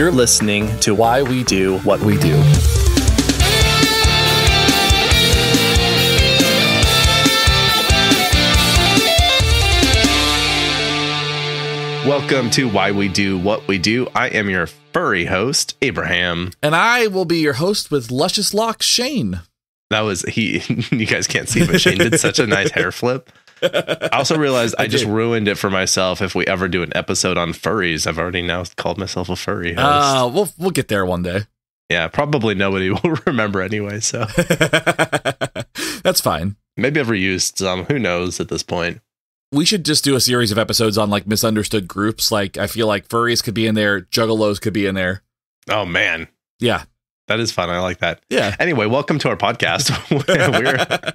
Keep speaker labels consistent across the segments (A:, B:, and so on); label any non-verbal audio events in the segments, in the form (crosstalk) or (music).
A: You're listening to Why We Do What We Do.
B: Welcome to Why We Do What We Do. I am your furry host, Abraham.
C: And I will be your host with Luscious Locks, Shane.
B: That was he. (laughs) You guys can't see, but Shane did such a nice hair flip. (laughs) I also realized I, just ruined it for myself. If we ever do an episode on furries, I've already now called myself a furry host.
C: Uh, we'll we'll get there one day.
B: yeah, probably nobody (laughs) will remember anyway. So (laughs)
C: That's fine.
B: maybe I've reused some. Who knows at this point?
C: We should just do a series of episodes on like misunderstood groups. Like I feel like furries could be in there, juggalos could be in there.
B: Oh man,
C: Yeah.
B: that is fun. I like that.
C: Yeah.
B: Anyway, welcome to our podcast. we're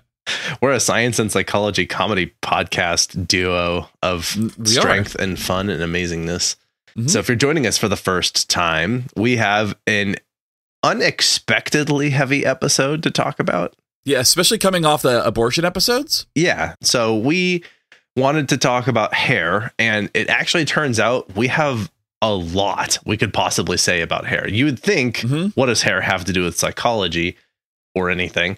B: we're a science and psychology comedy podcast duo of
C: We are.
B: strength and fun and amazingness.
C: Mhm.
B: So if you're joining us for the first time, we have an unexpectedly heavy episode to talk about.
C: Yeah, especially coming off the abortion episodes.
B: Yeah. So we wanted to talk about hair, and it actually turns out we have a lot we could possibly say about hair. You would think,
C: Mhm.
B: what does hair have to do with psychology or anything?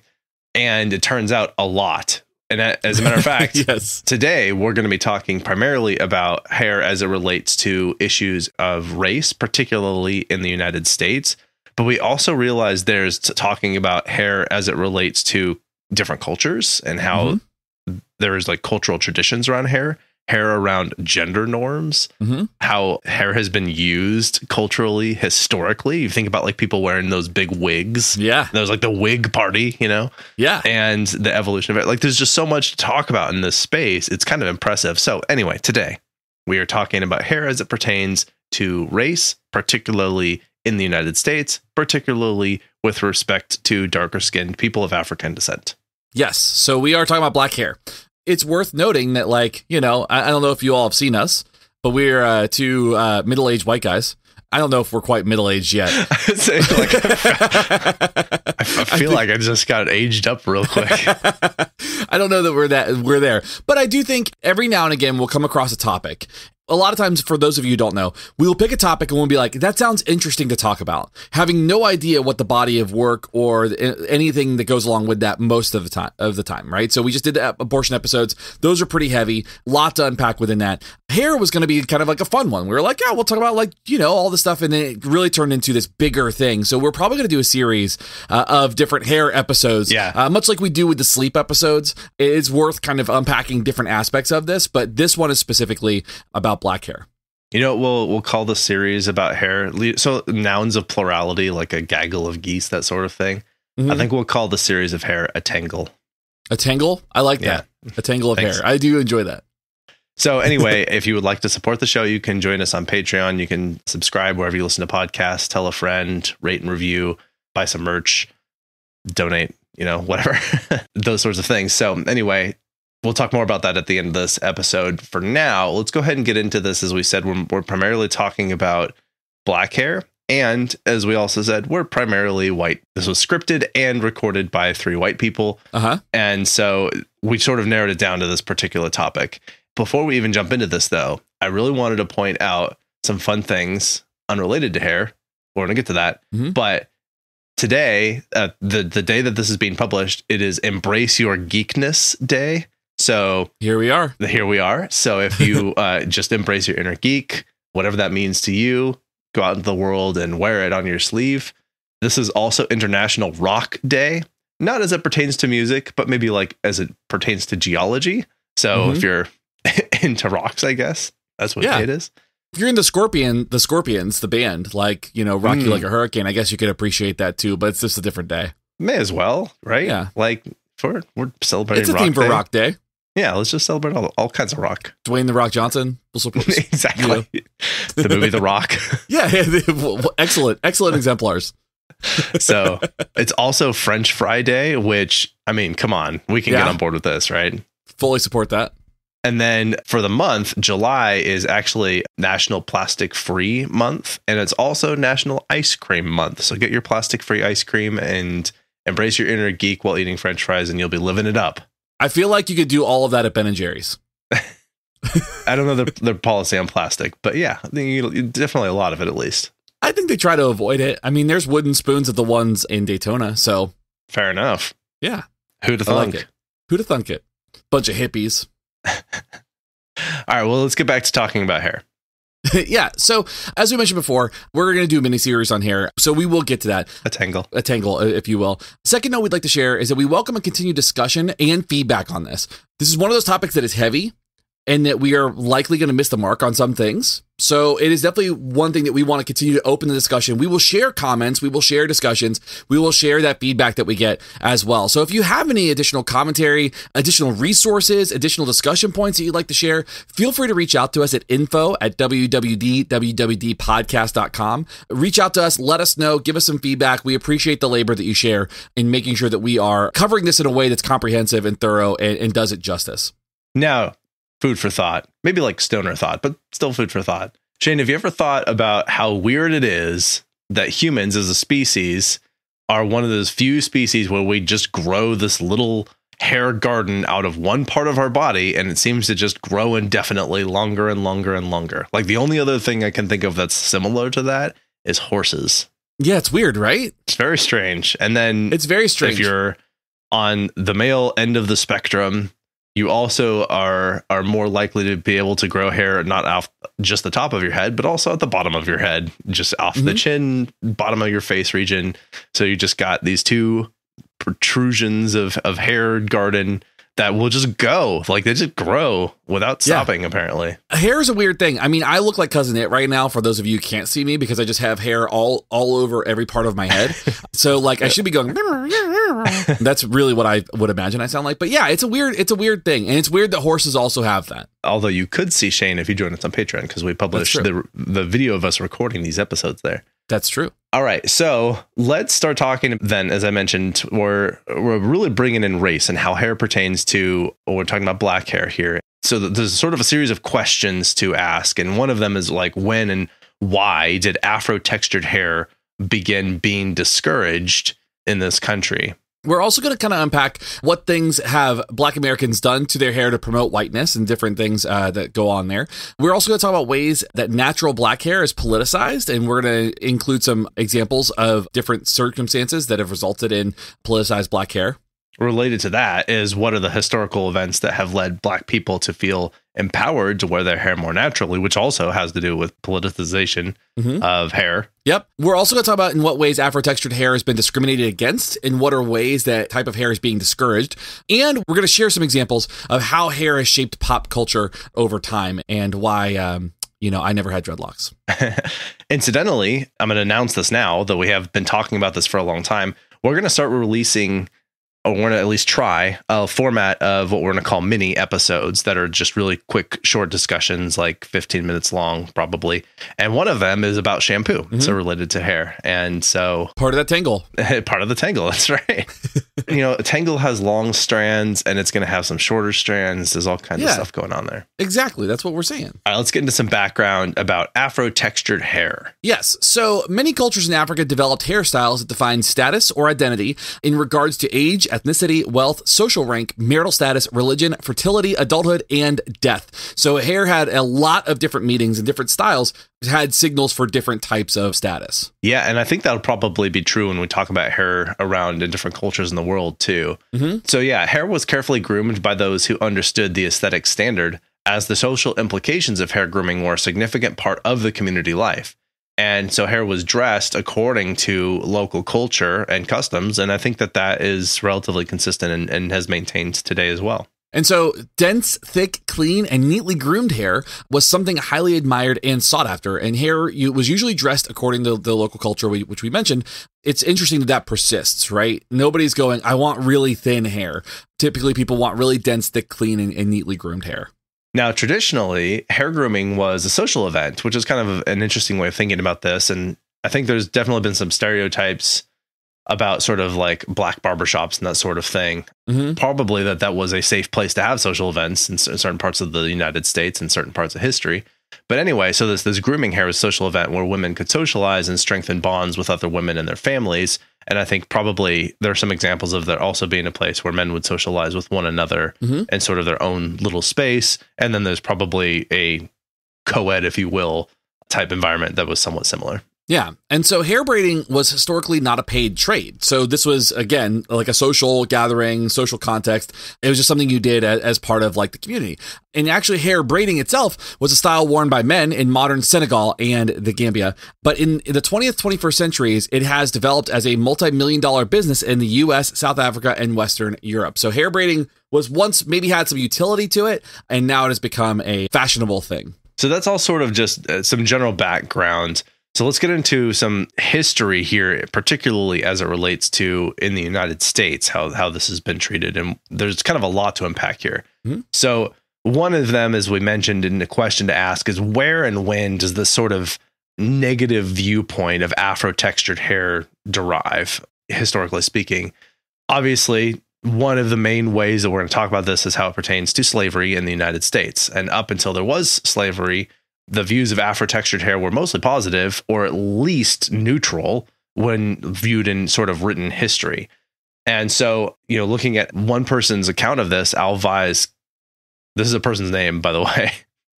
B: And it turns out a lot. And as a matter of (laughs) fact,
C: yes.
B: Today, we're going to be talking primarily about hair as it relates to issues of race, particularly in the United States. But we also realize there's talking about hair as it relates to different cultures and how mm-hmm. there's like cultural traditions around hair, hair around gender norms,
C: hmm
B: how hair has been used culturally, historically. You think about like people wearing those big wigs.
C: Yeah.
B: There's like the wig party, you know?
C: Yeah.
B: and the evolution of it. Like there's just so much to talk about in this space. It's kind of impressive. So anyway, today we are talking about hair as it pertains to race, particularly in the United States, particularly with respect to darker skinned people of African descent.
C: Yes. So we are talking about black hair. It's worth noting that, like, you know, I, I don't know if you all have seen us, but we're uh, two uh, middle aged white guys. I don't know if we're quite middle aged yet. (laughs)
B: So, like, I I feel like I just got aged up real quick. (laughs)
C: I don't know that we're that we're there, but I do think every now and again we'll come across a topic. A lot of times, for those of you who don't know, we will pick a topic and we'll be like, "That sounds interesting to talk about," having no idea what the body of work or anything that goes along with that most of the time. Of the time, right? So we just did the abortion episodes; those are pretty heavy, lot to unpack within that. Hair was going to be kind of like a fun one. We were like, "Yeah, we'll talk about like you know all the stuff," and then it really turned into this bigger thing. So we're probably going to do a series uh, of different hair episodes,
B: Yeah.
C: uh, much like we do with the sleep episodes, it's worth kind of unpacking different aspects of this, but this one is specifically about black hair.
B: You know, we'll we'll call the series about hair. So nouns of plurality, like a gaggle of geese, that sort of thing. I
C: Mhm.
B: think we'll call the series of hair a tangle.
C: A tangle, I like
B: Yeah.
C: that. A tangle of
B: Thanks.
C: hair. I do enjoy that.
B: So (laughs) anyway, if you would like to support the show, you can join us on Patreon. You can subscribe wherever you listen to podcasts, tell a friend, rate and review, buy some merch, donate, you know, whatever. (laughs) Those sorts of things. So anyway, we'll talk more about that at the end of this episode. For now, let's go ahead and get into this. As we said, we're, we're primarily talking about black hair. And as we also said, we're primarily white. This was scripted and recorded by three white people.
C: Uh huh.
B: And so we sort of narrowed it down to this particular topic. Before we even jump into this, though, I really wanted to point out some fun things unrelated to hair. We're going to get to that.
C: Mhm.
B: But today, uh, the, the day that this is being published, it is Embrace Your Geekness Day. So
C: Here we are.
B: here we are. So if you (laughs) uh, just embrace your inner geek, whatever that means to you, go out into the world and wear it on your sleeve. This is also International Rock Day, not as it pertains to music, but maybe like as it pertains to geology. So
C: Mhm.
B: if you're (laughs) into rocks, I guess that's what
C: Yeah.
B: it is.
C: If you're in the Scorpion, the Scorpions, the band, like you know, rock you
B: Mm.
C: like a hurricane. I guess you could appreciate that too, but it's just a different day.
B: May as well, right?
C: Yeah.
B: Like for we're celebrating.
C: It's a
B: rock
C: theme for
B: Day.
C: Rock Day.
B: Yeah, let's just celebrate all, all kinds of rock.
C: Dwayne the Rock Johnson will support. (laughs)
B: exactly. the movie The Rock. (laughs)
C: yeah, excellent, excellent (laughs) exemplars.
B: so it's also French Fry Day, which I mean, come on, we can get on board with this, right?
C: Fully support that.
B: And then for the month, July is actually National Plastic Free Month, and it's also National Ice Cream Month. So get your plastic free ice cream and embrace your inner geek while eating French fries, and you'll be living it up.
C: I feel like you could do all of that at Ben and Jerry's. (laughs)
B: I don't know their, their policy on plastic, but yeah, I think you- definitely a lot of it at least.
C: I think they try to avoid it. I mean, there's wooden spoons at the ones in Daytona, so
B: Fair enough.
C: yeah,
B: Who'd have
C: I like
B: thunk?
C: it. Who'd have thunk it? Bunch of hippies. (laughs)
B: All right, well, let's get back to talking about hair. (laughs)
C: yeah. So as we mentioned before, we're going to do a mini series on here. So we will get to that.
B: A tangle.
C: a tangle, uh, if you will. Second note we'd like to share is that we welcome a continued discussion and feedback on this. This is one of those topics that is heavy and that we are likely going to miss the mark on some things. So it is definitely one thing that we want to continue to open the discussion. We will share comments, we will share discussions, we will share that feedback that we get as well. So if you have any additional commentary, additional resources, additional discussion points that you'd like to share, feel free to reach out to us at info at www.wwdpodcast.com. Reach out to us, let us know, give us some feedback. We appreciate the labor that you share in making sure that we are covering this in a way that's comprehensive and thorough and, and does it justice.
B: Now, food for thought. Maybe like stoner thought, but still food for thought. Shane, have you ever thought about how weird it is that humans as a species are one of those few species where we just grow this little hair garden out of one part of our body and it seems to just grow indefinitely longer and longer and longer? Like the only other thing I can think of that's similar to that is horses.
C: Yeah, it's weird, right?
B: It's very strange. And then
C: It's very strange.
B: if you're on the male end of the spectrum, you also are are more likely to be able to grow hair not off just the top of your head, but also at the bottom of your head, just off the
C: Mhm.
B: chin, bottom of your face region. So you just got these two protrusions of of hair garden that will just go like they just grow without
C: Yeah.
B: stopping. Apparently,
C: hair is a weird thing. I mean, I look like Cousin Itt right now. For those of you who can't see me, because I just have hair all all over every part of my head. (laughs) so like, I should be going. (laughs) That's really what I would imagine I sound like. But yeah, it's a weird it's a weird thing, and it's weird that horses also have that.
B: although you could see Shane if you join us on Patreon because we publish the the video of us recording these episodes there.
C: That's true.
B: All right, so let's start talking then. As I mentioned, we're we're really bringing in race and how hair pertains to. Well, we're talking about black hair here. So there's sort of a series of questions to ask, and one of them is like, when and why did Afro textured hair begin being discouraged in this country?
C: We're also going to kind of unpack what things have Black Americans done to their hair to promote whiteness and different things uh, that go on there. We're also going to talk about ways that natural black hair is politicized, and we're going to include some examples of different circumstances that have resulted in politicized black hair.
B: Related to that is what are the historical events that have led black people to feel empowered to wear their hair more naturally, which also has to do with politicization
C: Mhm.
B: of hair.
C: Yep. We're also going to talk about in what ways Afro textured hair has been discriminated against, and what are ways that type of hair is being discouraged. And we're going to share some examples of how hair has shaped pop culture over time and why, um, you know, I never had dreadlocks. (laughs)
B: Incidentally, I'm going to announce this now, though we have been talking about this for a long time. We're going to start releasing, or we're going to at least try a format of what we're going to call mini episodes that are just really quick, short discussions, like 15 minutes long, probably. And one of them is about shampoo, so mm-hmm. related to hair. And so
C: Part of that tangle. (laughs)
B: part of the tangle. That's right. (laughs) you know, a tangle has long strands and it's going to have some shorter strands. There's all kinds
C: Yeah.
B: of stuff going on there.
C: Exactly. That's what we're saying.
B: All right, let's get into some background about Afro textured hair.
C: Yes. So many cultures in Africa developed hairstyles that define status or identity in regards to age, ethnicity, wealth, social rank, marital status, religion, fertility, adulthood, and death. So hair had a lot of different meanings and different styles had signals for different types of status.
B: Yeah, and I think that'll probably be true when we talk about hair around in different cultures in the world too.
C: Mhm.
B: So yeah, hair was carefully groomed by those who understood the aesthetic standard, as the social implications of hair grooming were a significant part of the community life. And so hair was dressed according to local culture and customs, and I think that that is relatively consistent and, and has maintained today as well.
C: And so, dense, thick, clean, and neatly groomed hair was something highly admired and sought after. And hair was usually dressed according to the local culture, which we mentioned. It's interesting that that persists, right? Nobody's going, I want really thin hair. Typically, people want really dense, thick, clean, and, and neatly groomed hair.
B: Now, traditionally, hair grooming was a social event, which is kind of an interesting way of thinking about this. And I think there's definitely been some stereotypes about sort of like black barbershops and that sort of thing.
C: Mm-hmm.
B: Probably that that was a safe place to have social events in certain parts of the United States and certain parts of history. But anyway, so this this grooming hair was a social event where women could socialize and strengthen bonds with other women and their families. And I think probably there are some examples of there also being a place where men would socialize with one another
C: Mhm.
B: in sort of their own little space. And then there's probably a co-ed, if you will, type environment that was somewhat similar.
C: Yeah. And so hair braiding was historically not a paid trade. So this was, again, like a social gathering, social context. It was just something you did as, part of like the community. And actually, hair braiding itself was a style worn by men in modern Senegal and the Gambia. But in, in the 20th, 21st centuries, it has developed as a multi million dollar business in the US, South Africa, and Western Europe. So hair braiding was once maybe had some utility to it, and now it has become a fashionable thing.
B: So that's all sort of just uh, some general background so let's get into some history here, particularly as it relates to in the United States, how, how this has been treated. And there's kind of a lot to unpack here. Mm-hmm. So one of them, as we mentioned in the question to ask, is where and when does this sort of negative viewpoint of Afro textured hair derive, historically speaking? Obviously, one of the main ways that we're going to talk about this is how it pertains to slavery in the United States. And up until there was slavery, the views of Afro textured hair were mostly positive or at least neutral when viewed in sort of written history. And so, you know, looking at one person's account of this, Alvise, this is a person's name, by the (laughs) way.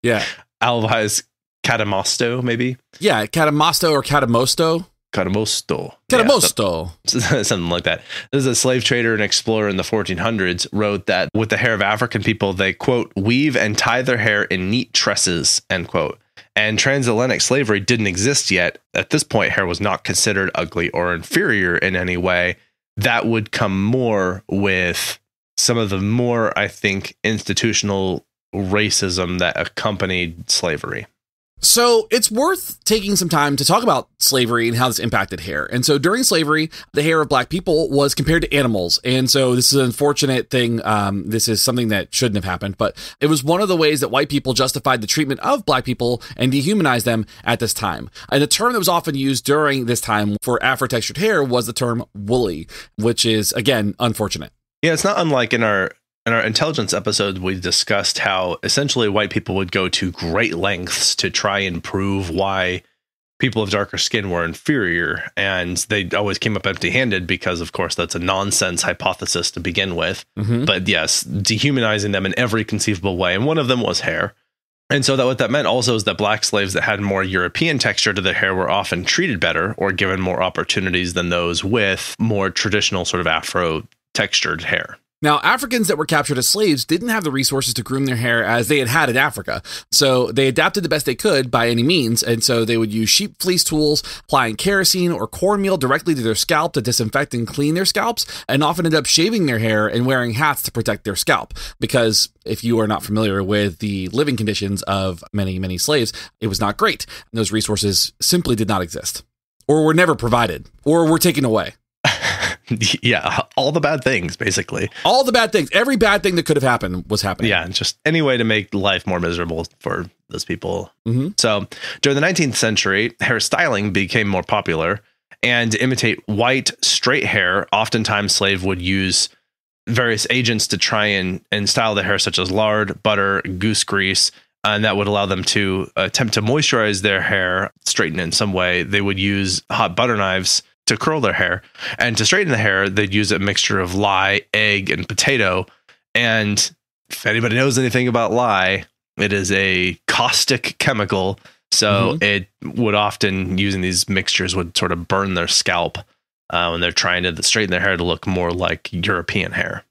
C: Yeah.
B: Alvise Cadamosto, maybe?
C: Yeah, Cadamosto or Cadamosto.
B: Cadamosto.
C: Cadamosto.
B: Yeah, (laughs) something like that. This is a slave trader and explorer in the 1400s wrote that with the hair of African people, they quote, weave and tie their hair in neat tresses, end quote. And transatlantic slavery didn't exist yet. At this point, hair was not considered ugly or inferior in any way. That would come more with some of the more, I think, institutional racism that accompanied slavery.
C: So it's worth taking some time to talk about slavery and how this impacted hair. And so during slavery, the hair of black people was compared to animals. And so this is an unfortunate thing. Um, this is something that shouldn't have happened, but it was one of the ways that white people justified the treatment of black people and dehumanized them at this time. And the term that was often used during this time for Afro textured hair was the term woolly, which is again unfortunate.
B: Yeah, it's not unlike in our in our intelligence episode, we discussed how essentially white people would go to great lengths to try and prove why people of darker skin were inferior. And they always came up empty handed because, of course, that's a nonsense hypothesis to begin with. Mm-hmm. But yes, dehumanizing them in every conceivable way. And one of them was hair. And so that what that meant also is that black slaves that had more European texture to their hair were often treated better or given more opportunities than those with more traditional sort of afro textured hair.
C: Now, Africans that were captured as slaves didn't have the resources to groom their hair as they had had in Africa. So they adapted the best they could by any means. And so they would use sheep fleece tools, applying kerosene or cornmeal directly to their scalp to disinfect and clean their scalps, and often end up shaving their hair and wearing hats to protect their scalp. Because if you are not familiar with the living conditions of many, many slaves, it was not great. Those resources simply did not exist or were never provided or were taken away. (laughs)
B: yeah, all the bad things, basically.
C: All the bad things. Every bad thing that could have happened was happening.
B: Yeah, just any way to make life more miserable for those people. Mm-hmm. So during the 19th century, hairstyling became more popular. And to imitate white, straight hair, oftentimes slave would use various agents to try and, and style the hair, such as lard, butter, goose grease, and that would allow them to attempt to moisturize their hair, straighten it in some way. They would use hot butter knives to curl their hair. And to straighten the hair, they'd use a mixture of lye, egg, and potato. And if anybody knows anything about lye, it is a caustic chemical. So mm-hmm. it would often using these mixtures would sort of burn their scalp uh, when they're trying to straighten their hair to look more like European hair.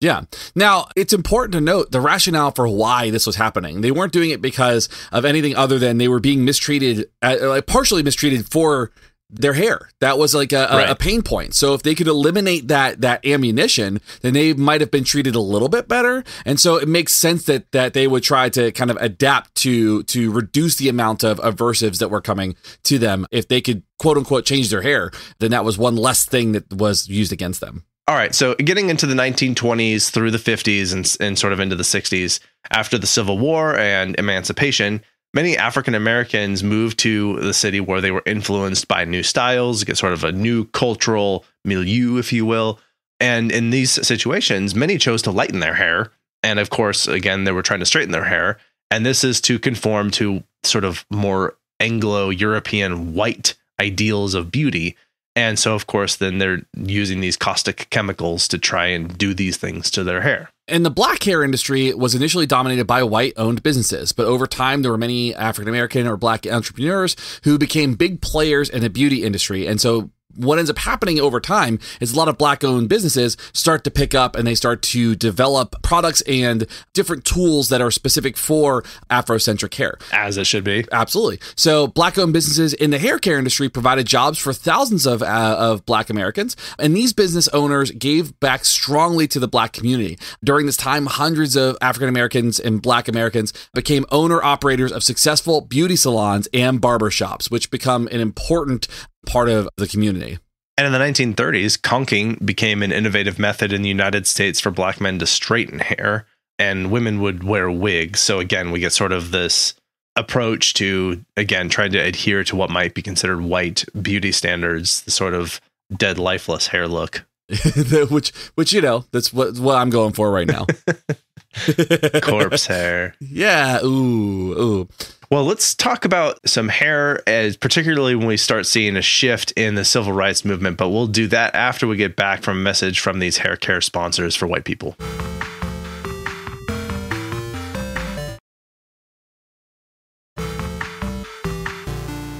C: Yeah. Now, it's important to note the rationale for why this was happening. They weren't doing it because of anything other than they were being mistreated, uh, like partially mistreated for their hair. That was like a, right. a, pain point. So if they could eliminate that that ammunition, then they might have been treated a little bit better. And so it makes sense that that they would try to kind of adapt to to reduce the amount of aversives that were coming to them. If they could quote unquote change their hair, then that was one less thing that was used against them.
B: All right, so getting into the 1920s through the 50s and, and sort of into the 60s, after the Civil War and emancipation, many African Americans moved to the city where they were influenced by new styles, get sort of a new cultural milieu, if you will. And in these situations, many chose to lighten their hair. And of course, again, they were trying to straighten their hair. And this is to conform to sort of more Anglo European white ideals of beauty. And so, of course, then they're using these caustic chemicals to try and do these things to their hair.
C: And the black hair industry was initially dominated by white owned businesses, but over time there were many African American or black entrepreneurs who became big players in the beauty industry. And so what ends up happening over time is a lot of black owned businesses start to pick up and they start to develop products and different tools that are specific for Afrocentric hair.
B: As it should be.
C: Absolutely. So, black owned businesses in the hair care industry provided jobs for thousands of, uh, of black Americans. And these business owners gave back strongly to the black community. During this time, hundreds of African Americans and black Americans became owner operators of successful beauty salons and barber shops, which become an important part of the community.
B: And in the 1930s, conking became an innovative method in the United States for black men to straighten hair, and women would wear wigs. So again, we get sort of this approach to again trying to adhere to what might be considered white beauty standards, the sort of dead lifeless hair look. (laughs)
C: which which you know, that's what what I'm going for right now. (laughs)
B: Corpse hair. (laughs)
C: Yeah, ooh, ooh.
B: Well, let's talk about some hair, as particularly when we start seeing a shift in the civil rights movement. But we'll do that after we get back from a message from these hair care sponsors for white people.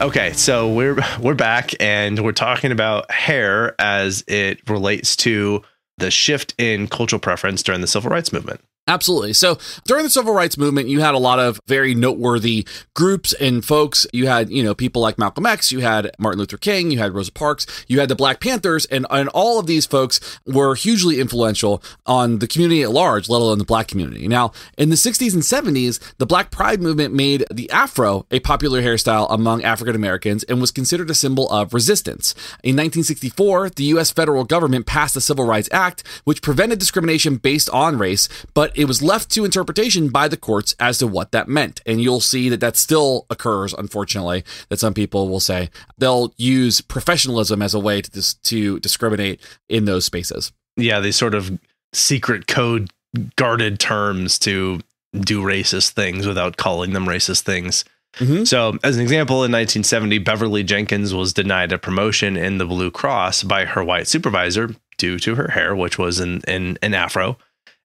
B: Okay, so we're we're back and we're talking about hair as it relates to the shift in cultural preference during the civil rights movement.
C: Absolutely. So during the civil rights movement, you had a lot of very noteworthy groups and folks. You had, you know, people like Malcolm X, you had Martin Luther King, you had Rosa Parks, you had the Black Panthers, and, and all of these folks were hugely influential on the community at large, let alone the black community. Now, in the 60s and 70s, the Black Pride movement made the afro a popular hairstyle among African Americans and was considered a symbol of resistance. In 1964, the U.S. federal government passed the Civil Rights Act, which prevented discrimination based on race, but it was left to interpretation by the courts as to what that meant. And you'll see that that still occurs, unfortunately, that some people will say they'll use professionalism as a way to, dis- to discriminate in those spaces.
B: Yeah, these sort of secret code guarded terms to do racist things without calling them racist things. Mm-hmm. So, as an example, in 1970, Beverly Jenkins was denied a promotion in the Blue Cross by her white supervisor due to her hair, which was in, in an afro.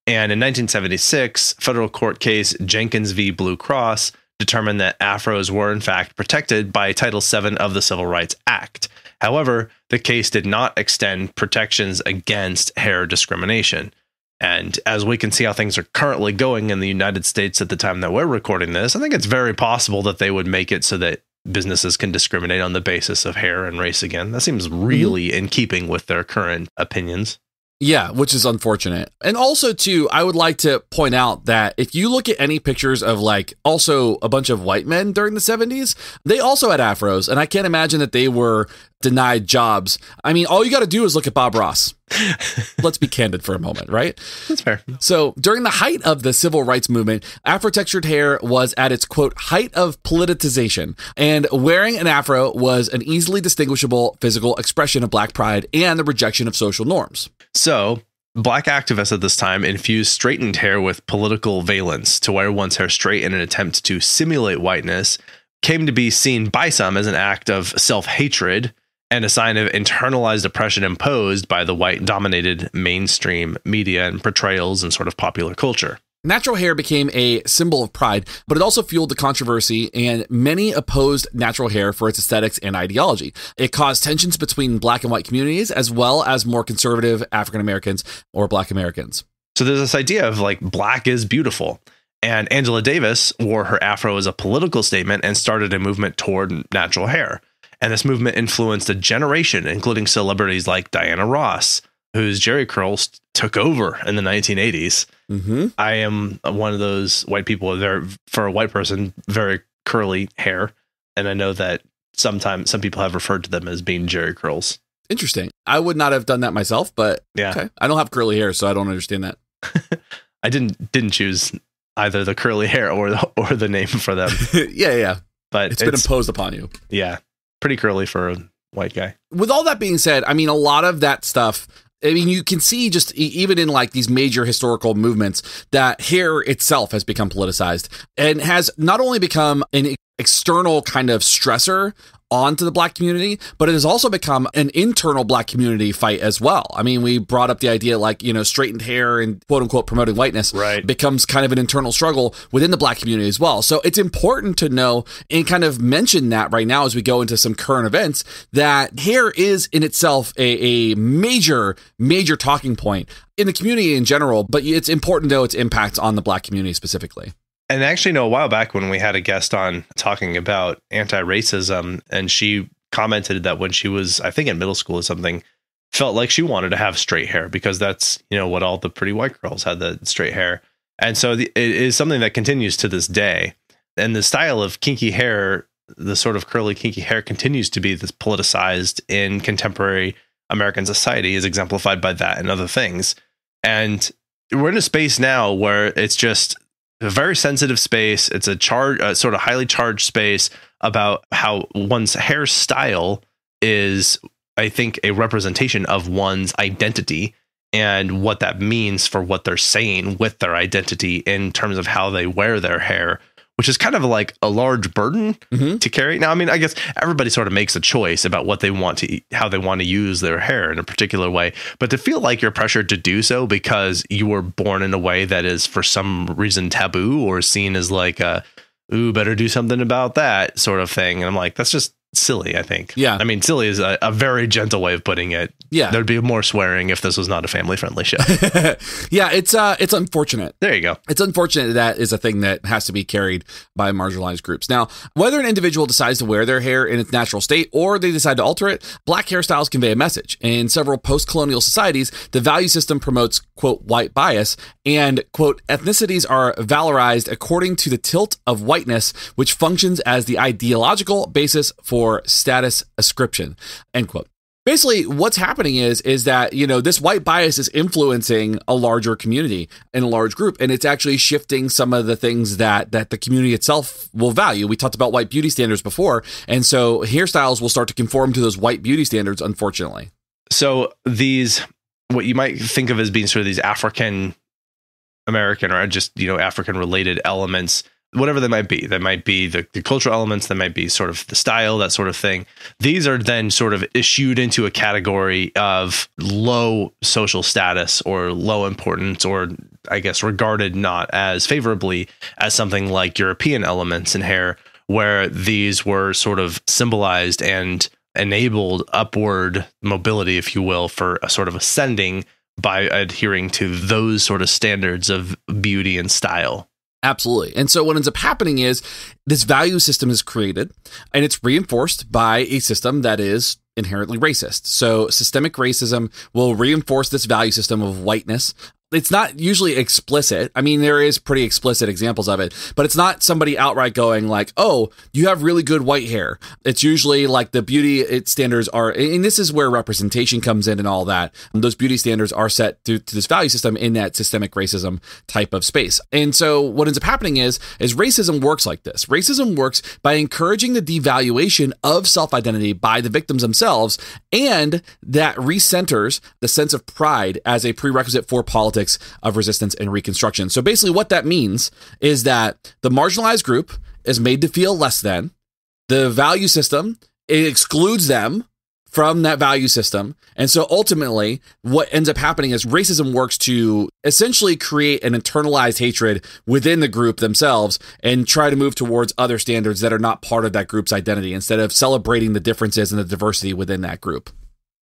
B: And in 1976, federal court case Jenkins v. Blue Cross determined that afros were in fact protected by Title VII of the Civil Rights Act. However, the case did not extend protections against hair discrimination. And as we can see how things are currently going in the United States at the time that we're recording this, I think it's very possible that they would make it so that businesses can discriminate on the basis of hair and race again. That seems really mm-hmm. in keeping with their current opinions.
C: Yeah, which is unfortunate. And also, too, I would like to point out that if you look at any pictures of like also a bunch of white men during the 70s, they also had afros. And I can't imagine that they were denied jobs. I mean, all you got to do is look at Bob Ross. (laughs) Let's be candid for a moment, right?
B: That's fair.
C: So, during the height of the civil rights movement, afro textured hair was at its quote height of politicization, and wearing an afro was an easily distinguishable physical expression of black pride and the rejection of social norms.
B: So, Black activists at this time infused straightened hair with political valence to wear one's hair straight in an attempt to simulate whiteness came to be seen by some as an act of self hatred and a sign of internalized oppression imposed by the white dominated mainstream media and portrayals in sort of popular culture.
C: Natural hair became a symbol of pride, but it also fueled the controversy, and many opposed natural hair for its aesthetics and ideology. It caused tensions between black and white communities, as well as more conservative African Americans or black Americans.
B: So there's this idea of like black is beautiful. And Angela Davis wore her afro as a political statement and started a movement toward natural hair. And this movement influenced a generation, including celebrities like Diana Ross, whose Jheri curls took over in the 1980s. Mm-hmm. I am one of those white people there for a white person, very curly hair. And I know that sometimes some people have referred to them as being Jheri curls.
C: Interesting. I would not have done that myself, but yeah. Okay. I don't have curly hair, so I don't understand that. (laughs)
B: I didn't didn't choose either the curly hair or the, or the name for them. (laughs)
C: yeah, yeah.
B: But
C: it's, it's been imposed upon you.
B: Yeah pretty curly for a white guy.
C: With all that being said, I mean, a lot of that stuff. I mean, you can see just even in like these major historical movements that hair itself has become politicized and has not only become an external kind of stressor onto the black community, but it has also become an internal black community fight as well. I mean, we brought up the idea like, you know, straightened hair and quote unquote promoting whiteness
B: Right.
C: becomes kind of an internal struggle within the black community as well. So it's important to know and kind of mention that right now as we go into some current events that hair is in itself a, a major, major talking point in the community in general, but it's important though its impact on the black community specifically.
B: And actually, no, a while back when we had a guest on talking about anti racism, and she commented that when she was, I think, in middle school or something, felt like she wanted to have straight hair because that's, you know, what all the pretty white girls had the straight hair. And so the, it is something that continues to this day. And the style of kinky hair, the sort of curly, kinky hair, continues to be this politicized in contemporary American society, is exemplified by that and other things. And we're in a space now where it's just a very sensitive space. It's a charge, a uh, sort of highly charged space about how one's hairstyle is, I think, a representation of one's identity and what that means for what they're saying with their identity in terms of how they wear their hair, which is kind of like a large burden
C: Mhm.
B: to carry. Now, I mean, I guess everybody sort of makes a choice about what they want to, how they want to use their hair in a particular way, but to feel like you're pressured to do so because you were born in a way that is for some reason taboo or seen as like a, ooh, better do something about that sort of thing. And I'm like, that's just silly, I think.
C: Yeah.
B: I mean, silly is a, a very gentle way of putting it.
C: Yeah.
B: There'd be more swearing if this was not a family friendly show. (laughs)
C: yeah, it's uh it's unfortunate.
B: there you go.
C: It's unfortunate that is a thing that has to be carried by marginalized groups. Now, whether an individual decides to wear their hair in its natural state or they decide to alter it, black hairstyles convey a message. In several post colonial societies, the value system promotes, quote, white bias, and, quote, ethnicities are valorized according to the tilt of whiteness, which functions as the ideological basis for status ascription, end quote. Basically what's happening is is that you know this white bias is influencing a larger community and a large group and it's actually shifting some of the things that that the community itself will value. We talked about white beauty standards before and so hairstyles will start to conform to those white beauty standards unfortunately.
B: So these, what you might think of as being sort of these African American or just, you know, African related elements, whatever they might be. That might be the, the cultural elements, that might be sort of the style, that sort of thing. These are then sort of issued into a category of low social status or low importance, or I guess regarded not as favorably as something like European elements in hair, where these were sort of symbolized and enabled upward mobility, if you will, for a sort of ascending by adhering to those sort of standards of beauty and style.
C: Absolutely. And so what ends up happening is this value system is created and it's reinforced by a system that is inherently racist. So systemic racism will reinforce this value system of whiteness. It's not usually explicit. I mean, there is pretty explicit examples of it, but it's not somebody outright going like, "Oh, you have really good white hair." It's usually like the beauty standards are, and this is where representation comes in and all that. Those beauty standards are set to, to this value system in that systemic racism type of space. And so what ends up happening is, is racism works like this. Racism works by encouraging the devaluation of self-identity by the victims themselves, and that recenters the sense of pride as a prerequisite for politics of resistance and reconstruction. So basically what that means is that the marginalized group is made to feel less than, the value system it excludes them from that value system. And so ultimately, what ends up happening is racism works to essentially create an internalized hatred within the group themselves and try to move towards other standards that are not part of that group's identity instead of celebrating the differences and the diversity within that group.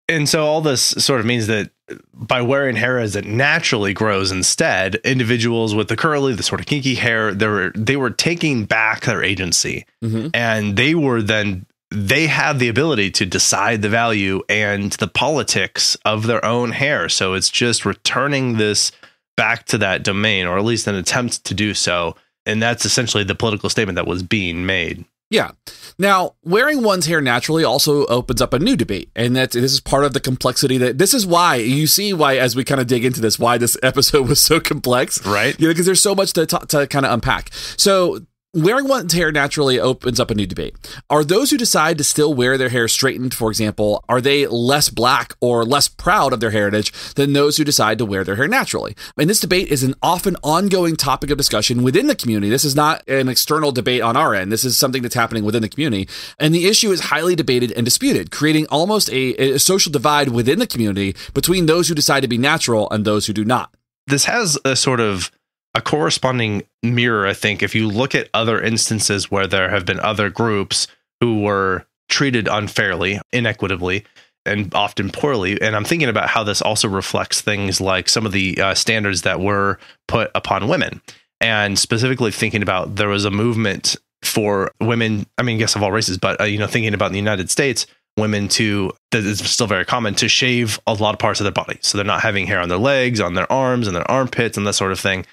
B: And so all this sort of means that by wearing hair as it naturally grows instead, individuals with the curly, the sort of kinky hair, they were they were taking back their agency.
C: Mhm.
B: And they were then they had the ability to decide the value and the politics of their own hair. So it's just returning this back to that domain, or at least an attempt to do so. And that's essentially the political statement that was being made.
C: Yeah. Now, wearing one's hair naturally also opens up a new debate, and that this is part of the complexity that this is why you see why as we kind of dig into this why this (laughs) episode was so complex,
B: Right.
C: You know, because there's so much to to kind of unpack. So wearing one's hair naturally opens up a new debate. Are those who decide to still wear their hair straightened, for example, are they less black or less proud of their heritage than those who decide to wear their hair naturally? And this debate is an often ongoing topic of discussion within the community. This is not an external debate on our end. This is something that's happening within the community. And the issue is highly debated and disputed, creating almost a, a social divide within the community between those who decide to be natural and those who do not.
B: This has a sort of a corresponding mirror, I think, if you look at other instances where there have been other groups who were treated unfairly, inequitably, and often poorly. And I'm thinking about how this also reflects things like some of the uh, standards that were put upon women. And specifically thinking about there was a movement for women, I mean, I guess of all races, but, uh, you know, thinking about the United States, women to that is still very common to shave a lot of parts of their body so they're not having hair on their legs on their arms and their armpits and that sort of thing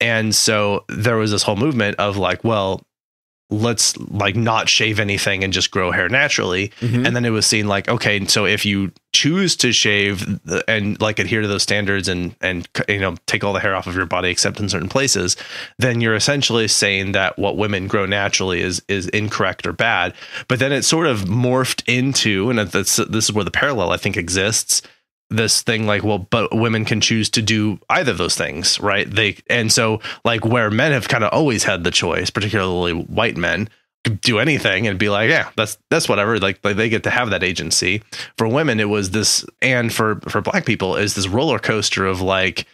B: and so there was this whole movement of like, well, let's like not shave anything and just grow hair naturally. Mm-hmm. And then it was seen like, okay, so if you choose to shave and like adhere to those standards and and you know take all the hair off of your body except in certain places, then you're essentially saying that what women grow naturally is is incorrect or bad. But then it sort of morphed into, and this this is where the parallel I think exists this thing like well but women can choose to do either of those things right? They and so like where men have kind of always had the choice particularly white men do anything and be like yeah that's that's whatever like, like they get to have that agency. For women it was this and for for black people is this roller coaster of like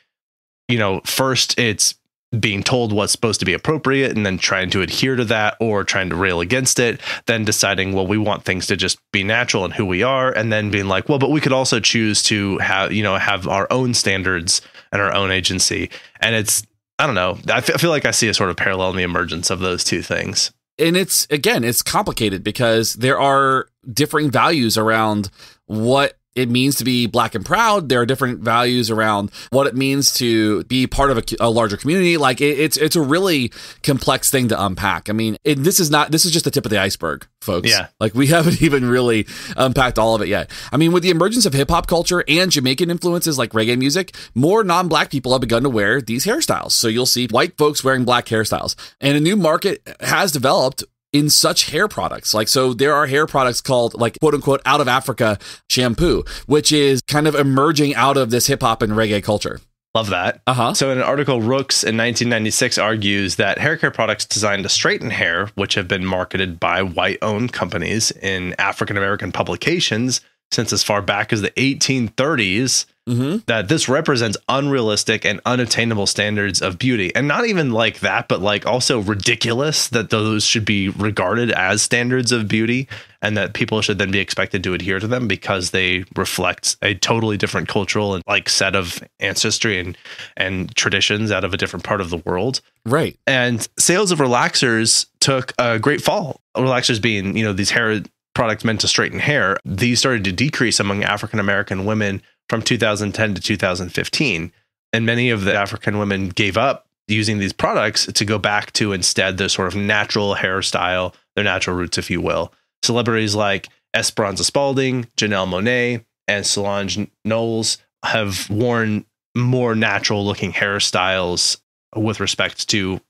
B: you know first it's being told what's supposed to be appropriate and then trying to adhere to that or trying to rail against it, then deciding, well, we want things to just be natural and who we are, and then being like, well, but we could also choose to have, you know, have our own standards and our own agency. And it's, I don't know, I feel like I see a sort of parallel in the emergence of those two things.
C: And it's, again, it's complicated because there are differing values around what it means to be black and proud. There are different values around what it means to be part of a, a larger community. Like it, it's it's a really complex thing to unpack. I mean, it, this is not this is just the tip of the iceberg, folks.
B: Yeah,
C: like we (laughs) haven't even really unpacked all of it yet. I mean, with the emergence of hip hop culture and Jamaican influences like reggae music, more non-black people have begun to wear these hairstyles. So you'll see white folks wearing black hairstyles, and a new market has developed in such hair products. Like, so there are hair products called like quote unquote out of Africa shampoo, which is kind of emerging out of this hip hop and reggae culture.
B: Love that.
C: Uh huh.
B: So, in an article, Rooks in 1996 argues that hair care products designed to straighten hair, which have been marketed by white owned companies in African American publications since as far back as the 1830s, mm-hmm. that this represents unrealistic and unattainable standards of beauty. And not even like that, but like also ridiculous that those should be regarded as standards of beauty and that people should then be expected to adhere to them because they reflect a totally different cultural and like set of ancestry and and traditions out of a different part of the world.
C: Right.
B: And sales of relaxers took a great fall. Relaxers being, you know, these hair products meant to straighten hair, these started to decrease among African American women from 2010 to 2015. And many of the African women gave up using these products to go back to instead their sort of natural hairstyle, their natural roots, if you will. Celebrities like Esperanza Spalding, Janelle Monáe, and Solange Knowles have worn more natural looking hairstyles with respect to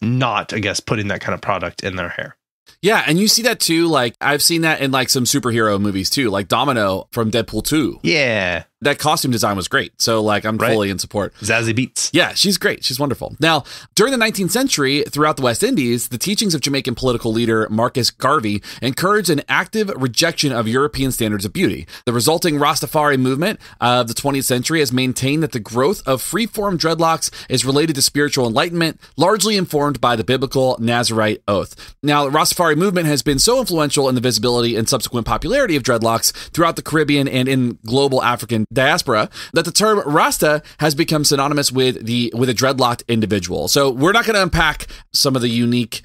B: not, I guess, putting that kind of product in their hair.
C: Yeah, and you see that too. Like I've seen that in like some superhero movies too, like Domino from Deadpool 2.
B: Yeah
C: that costume design was great. So like I'm right. fully in support.
B: Zazie Beetz.
C: Yeah, she's great. She's wonderful. Now, during the 19th century, throughout the West Indies, the teachings of Jamaican political leader Marcus Garvey encouraged an active rejection of European standards of beauty. The resulting Rastafari movement of the 20th century has maintained that the growth of free-form dreadlocks is related to spiritual enlightenment, largely informed by the biblical Nazarite oath. Now, the Rastafari movement has been so influential in the visibility and subsequent popularity of dreadlocks throughout the Caribbean and in global African diaspora that the term Rasta has become synonymous with the with a dreadlocked individual. So we're not going to unpack some of the unique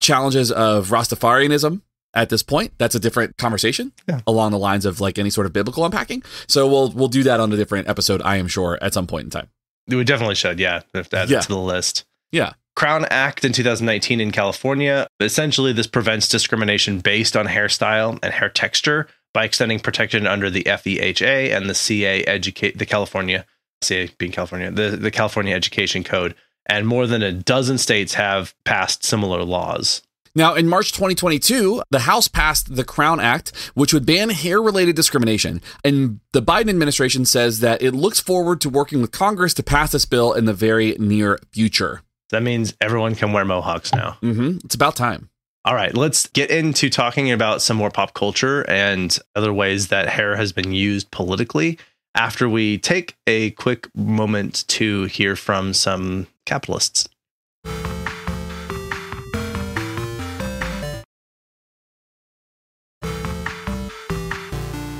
C: challenges of Rastafarianism at this point. That's a different conversation yeah. along the lines of like any sort of biblical unpacking. So we'll we'll do that on a different episode, I am sure, at some point in time.
B: We definitely should, yeah, if that's yeah. to the list.
C: Yeah.
B: Crown Act in 2019 in California. Essentially, this prevents discrimination based on hairstyle and hair texture by extending protection under the FEHA and the CA educate the California CA being California the the California Education Code and more than a dozen states have passed similar laws.
C: Now, in March 2022, the House passed the Crown Act, which would ban hair related discrimination. And the Biden administration says that it looks forward to working with Congress to pass this bill in the very near future.
B: That means everyone can wear mohawks now.
C: hmm It's about time.
B: All right, let's get into talking about some more pop culture and other ways that hair has been used politically after we take a quick moment to hear from some capitalists.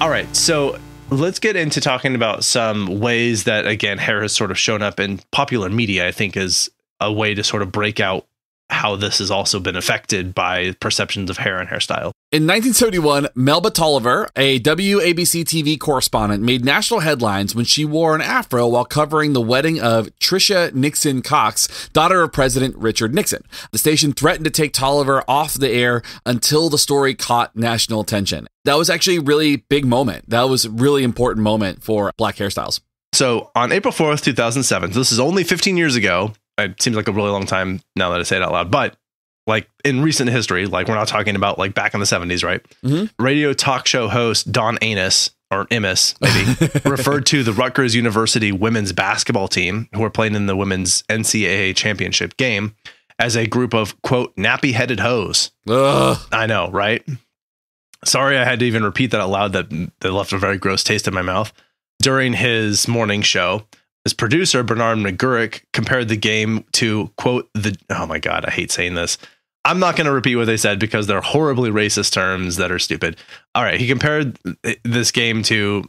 B: All right, so let's get into talking about some ways that, again, hair has sort of shown up in popular media, I think is a way to sort of break out how this has also been affected by perceptions of hair and hairstyle.
C: In 1971, Melba Tolliver, a WABC TV correspondent, made national headlines when she wore an afro while covering the wedding of Tricia Nixon Cox, daughter of President Richard Nixon. The station threatened to take Tolliver off the air until the story caught national attention. That was actually a really big moment. That was a really important moment for black hairstyles.
B: So on April 4th, 2007, so this is only 15 years ago. It seems like a really long time now that I say it out loud, but like in recent history, like we're not talking about like back in the 70s, right?
C: Mhm.
B: Radio talk show host Don Anus or Imus, maybe, (laughs) referred to the Rutgers University women's basketball team who are playing in the women's NCAA championship game as a group of quote nappy headed hoes.
C: Ugh.
B: I know, right? Sorry, I had to even repeat that out loud. That that left a very gross taste in my mouth. During his morning show, his producer Bernard McGurk compared the game to quote the. Oh my god, I hate saying this. I'm not going to repeat what they said because they're horribly racist terms that are stupid. All right, he compared this game to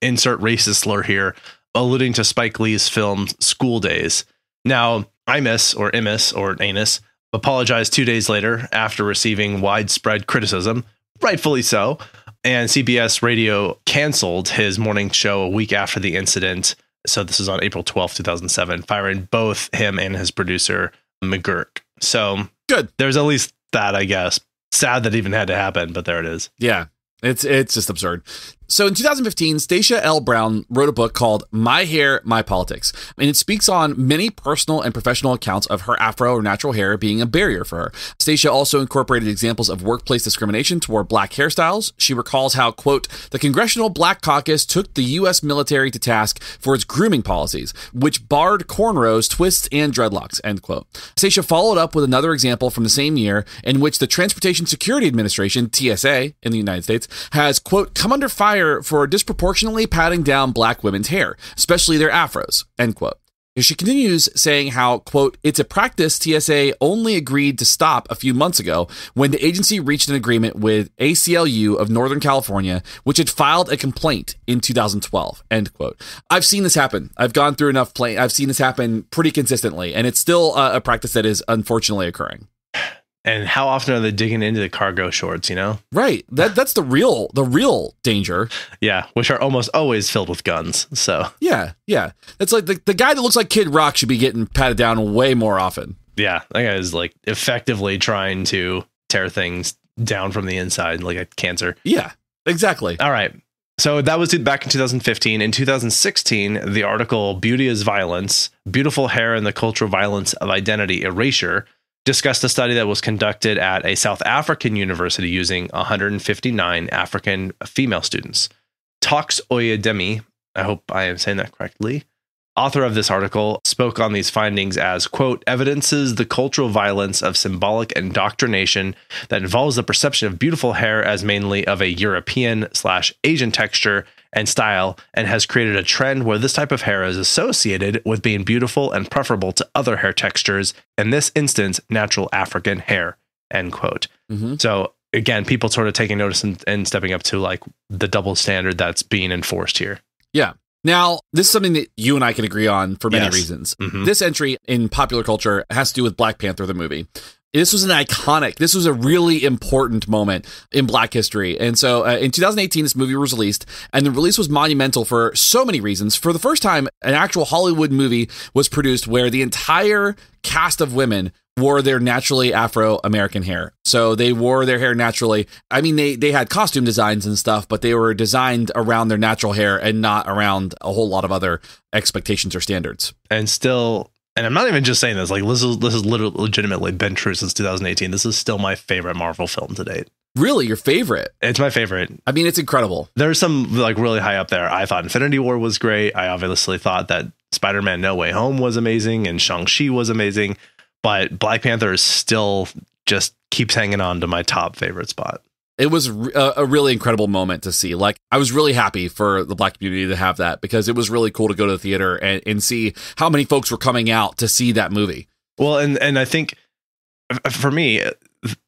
B: insert racist slur here, alluding to Spike Lee's film School Daze. Now, Imus or Imus or Anus apologized two days later after receiving widespread criticism, rightfully so. And CBS Radio canceled his morning show a week after the incident. So this is on April 12th, 2007, firing both him and his producer, McGurk. So
C: Good.
B: there's at least that, I guess. Sad that even had to happen, but there it is.
C: Yeah. It's it's just absurd. So in 2015, Stacia L. Brown wrote a book called My Hair, My Politics, and it speaks on many personal and professional accounts of her afro or natural hair being a barrier for her. Stacia also incorporated examples of workplace discrimination toward black hairstyles. She recalls how, quote, the Congressional Black Caucus took the U.S. military to task for its grooming policies, which barred cornrows, twists, and dreadlocks, end quote. Stacia followed up with another example from the same year in which the Transportation Security Administration, TSA, in the United States, has, quote, come under fire for disproportionately patting down black women's hair, especially their afros, end quote. She continues saying how, quote, it's a practice TSA only agreed to stop a few months ago when the agency reached an agreement with ACLU of Northern California, which had filed a complaint in 2012, end quote. I've seen this happen. I've gone through enough play. I've seen this happen pretty consistently, and it's still a, a practice that is unfortunately occurring.
B: And how often are they digging into the cargo shorts, you know?
C: Right. That (sighs) that's the real the real danger.
B: Yeah, which are almost always filled with guns. So,
C: Yeah, yeah. That's like the, the guy that looks like Kid Rock should be getting patted down way more often.
B: yeah, that guy is like effectively trying to tear things down from the inside like a cancer.
C: Yeah, exactly.
B: All right. So that was back in 2015. In 2016, the article Beauty is Violence Beautiful Hair and the Cultural Violence of Identity Erasure discussed a study that was conducted at a South African university using 159 African female students. Toks Oyedemi, I hope I am saying that correctly, author of this article, spoke on these findings as, quote, evidences the cultural violence of symbolic indoctrination that involves the perception of beautiful hair as mainly of a European slash Asian texture and style, and has created a trend where this type of hair is associated with being beautiful and preferable to other hair textures, in this instance, natural African hair, end quote.
C: Mhm.
B: So again, people sort of taking notice and, and stepping up to like the double standard that's being enforced here.
C: Yeah. Now, this is something that you and I can agree on for many
B: Yes.
C: reasons.
B: Mhm.
C: This entry in popular culture has to do with Black Panther, the movie. This was an iconic, this was a really important moment in Black history. And so uh, in 2018, this movie was released, and the release was monumental for so many reasons. For the first time, an actual Hollywood movie was produced where the entire cast of women wore their naturally Afro American hair. So they wore their hair naturally. I mean, they, they had costume designs and stuff, but they were designed around their natural hair and not around a whole lot of other expectations or standards.
B: And still and I'm not even just saying this, like this is this has literally legitimately been true since 2018. This is still my favorite Marvel film to date.
C: Really, your favorite?
B: It's my favorite.
C: I mean, it's incredible.
B: There's some like really high up there. I thought Infinity War was great. I obviously thought that Spider-Man No Way Home was amazing and Shang-Chi was amazing, but Black Panther is still just keeps hanging on to my top favorite spot.
C: It was a, a really incredible moment to see. Like, I was really happy for the black community to have that because it was really cool to go to the theater and, and see how many folks were coming out to see that movie.
B: Well, and and I think uh, uh, for me, uh,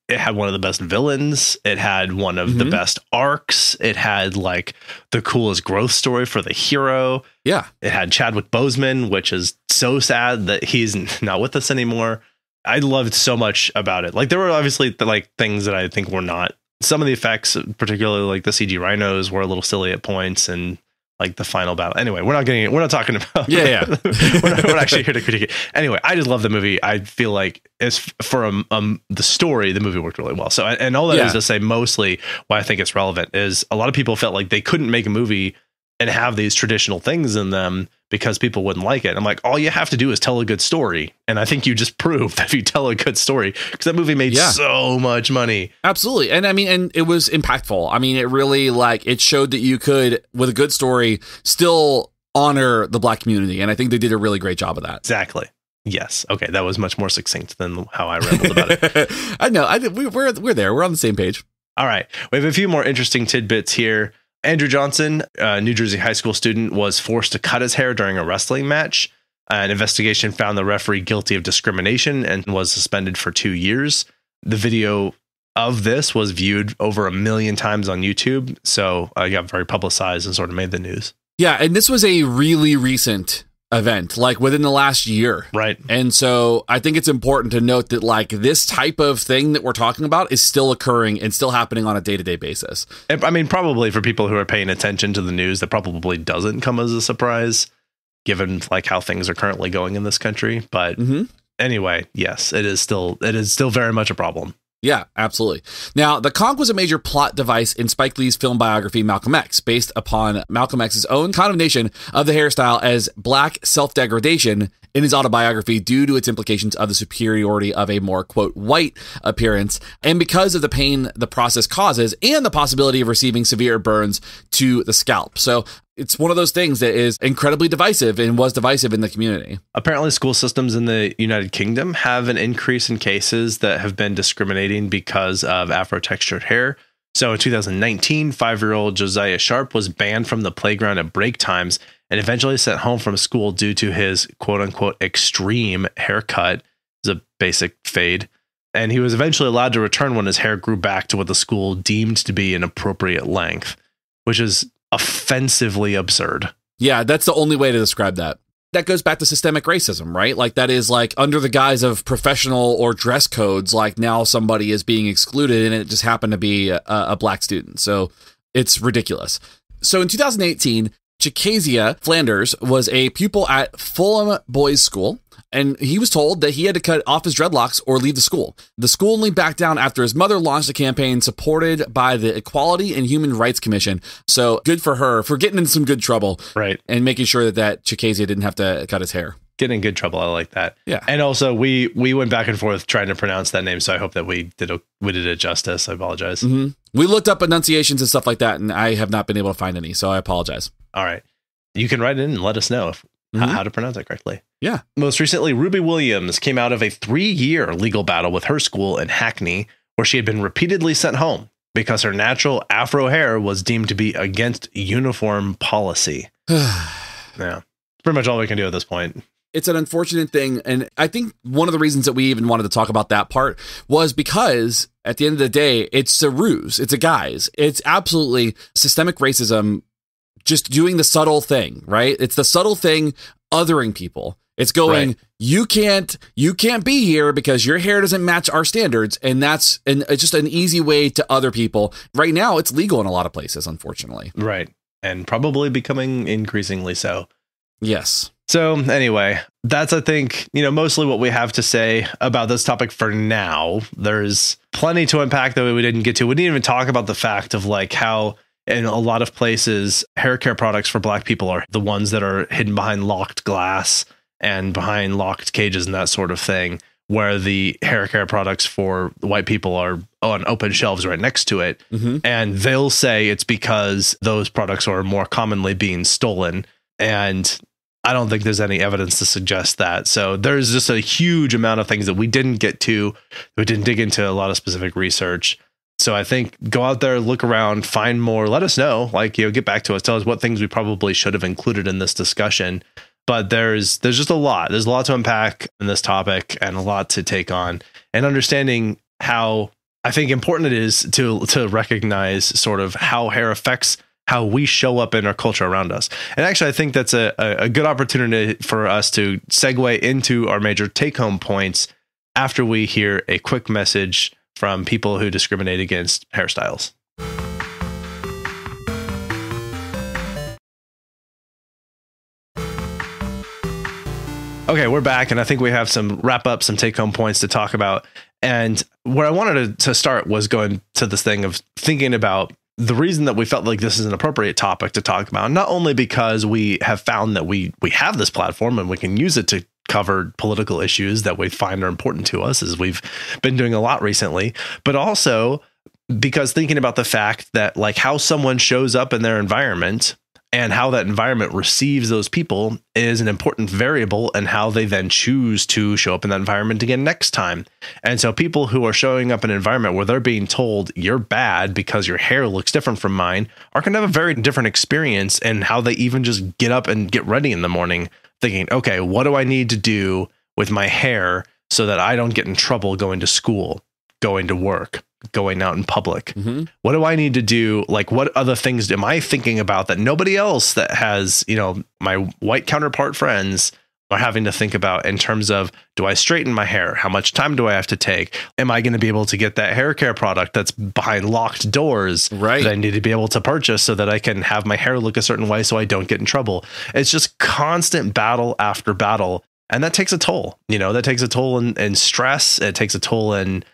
B: it had one of the best villains. It had one of the
C: Mhm.
B: best arcs. It had like the coolest growth story for the hero.
C: Yeah.
B: It had Chadwick Boseman, which is so sad that he's (laughs) not with us anymore. I loved so much about it. Like there were obviously like things that I think were not. Some of the effects, particularly like the CG rhinos, were a little silly at points, and like the final battle. Anyway, we're not getting. We're not talking about.
C: Yeah, yeah. (laughs)
B: we're, not, we're actually here to critique it. Anyway, I just love the movie. I feel like as for um, um the story, the movie worked really well. So and all that is
C: Yeah.
B: to say, mostly why I think it's relevant is a lot of people felt like they couldn't make a movie and have these traditional things in them because people wouldn't like it. I'm like, all you have to do is tell a good story. And I think you just (laughs) proved that if you tell a good story, because that movie made
C: Yeah.
B: so much money.
C: Absolutely. And I mean, and it was impactful. I mean, it really like it showed that you could, with a good story, still honor the black community. And I think they did a really great job of that.
B: Exactly. Yes. Okay. That was much more succinct than how I rambled about it. (laughs)
C: I know. I think we, we're we're there. We're on the same page.
B: All right. We have a few more interesting tidbits here. Andrew Johnson, a New Jersey high school student, was forced to cut his hair during a wrestling match. An investigation found the referee guilty of discrimination and was suspended for two years. The video of this was viewed over a million times on YouTube. So uh, I got very publicized and sort of made the news.
C: Yeah, and this was a really recent event, like within the last year.
B: Right.
C: And so I think it's important to note that like this type of thing that we're talking about is still occurring and still happening on a day-to-day basis.
B: I mean, probably for people who are paying attention to the news, that probably doesn't come as a surprise, given like how things are currently going in this country. But
C: Mhm.
B: anyway, yes, it is still it is still very much a problem.
C: Yeah, absolutely. Now, the conk was a major plot device in Spike Lee's film biography Malcolm X, based upon Malcolm X's own condemnation of the hairstyle as black self-degradation in his autobiography due to its implications of the superiority of a more quote white appearance and because of the pain the process causes and the possibility of receiving severe burns to the scalp. So, it's one of those things that is incredibly divisive and was divisive in the community.
B: Apparently, school systems in the United Kingdom have an increase in cases that have been discriminating because of Afro textured hair. So in 2019, five year old Josiah Sharp was banned from the playground at break times and eventually sent home from school due to his quote unquote extreme haircut. It's a basic fade. And he was eventually allowed to return when his hair grew back to what the school deemed to be an appropriate length, which is offensively absurd.
C: Yeah, that's the only way to describe that. That goes back to systemic racism, right? Like that is like under the guise of professional or dress codes, like now somebody is being excluded and it just happened to be a, a black student. So it's ridiculous. So in 2018, Chikayzea Flanders was a pupil at Fulham Boys School, and he was told that he had to cut off his dreadlocks or leave the school. The school only backed down after his mother launched a campaign supported by the Equality and Human Rights Commission. So good for her for getting in some good trouble
B: Right.
C: and making sure that, that Chikayzea didn't have to cut his hair.
B: Get in good trouble. I like that.
C: Yeah.
B: And also we we went back and forth trying to pronounce that name. So I hope that we did a, we did it justice. I apologize.
C: hmm We looked up enunciations and stuff like that, and I have not been able to find any, so I apologize.
B: All right. You can write in and let us know if,
C: Mhm.
B: how to pronounce it correctly.
C: Yeah.
B: Most recently, Ruby Williams came out of a three year legal battle with her school in Hackney, where she had been repeatedly sent home because her natural afro hair was deemed to be against uniform policy. (sighs) Yeah. Pretty much all we can do at this point.
C: it's an unfortunate thing. And I think one of the reasons that we even wanted to talk about that part was because at the end of the day, it's a ruse, it's a guise. It's absolutely systemic racism, just doing the subtle thing, right? It's the subtle thing othering people. It's going,
B: Right.
C: you can't, you can't be here because your hair doesn't match our standards, and that's and it's just an easy way to other people. Right now, it's legal in a lot of places, unfortunately.
B: Right. And probably becoming increasingly so.
C: Yes.
B: So, anyway, that's, I think, you know, mostly what we have to say about this topic for now. There's plenty to unpack that we didn't get to. We didn't even talk about the fact of like how, in a lot of places, hair care products for Black people are the ones that are hidden behind locked glass and behind locked cages and that sort of thing, where the hair care products for white people are on open shelves right next to it.
C: Mhm.
B: And they'll say it's because those products are more commonly being stolen. And I don't think there's any evidence to suggest that. So there's just a huge amount of things that we didn't get to. We didn't dig into a lot of specific research. So I think go out there, look around, find more, let us know. Like, you know, get back to us, tell us what things we probably should have included in this discussion. But there's there's just a lot. There's a lot to unpack in this topic and a lot to take on. And understanding how I think important it is to to recognize sort of how hair affects how we show up in our culture around us. And actually, I think that's a, a, good opportunity for us to segue into our major take home points after we hear a quick message from people who discriminate against hairstyles. Okay, we're back, and I think we have some wrap up, some take home points to talk about. And where I wanted to, to start was going to this thing of thinking about the reason that we felt like this is an appropriate topic to talk about, not only because we have found that we we have this platform and we can use it to cover political issues that we find are important to us, as we've been doing a lot recently, but also because thinking about the fact that like how someone shows up in their environment and how that environment receives those people is an important variable and how they then choose to show up in that environment again next time. And so people who are showing up in an environment where they're being told you're bad because your hair looks different from mine are going to have a very different experience and how they even just get up and get ready in the morning thinking, okay, what do I need to do with my hair so that I don't get in trouble going to school, going to work, going out in public?
C: Mhm.
B: What do I need to do? Like, what other things am I thinking about that nobody else that has, you know, my white counterpart friends are having to think about in terms of do I straighten my hair? How much time do I have to take? Am I going to be able to get that hair care product that's behind locked doors
C: Right.
B: that I need to be able to purchase so that I can have my hair look a certain way so I don't get in trouble? It's just constant battle after battle. And that takes a toll. You know, that takes a toll in, in stress. It takes a toll in,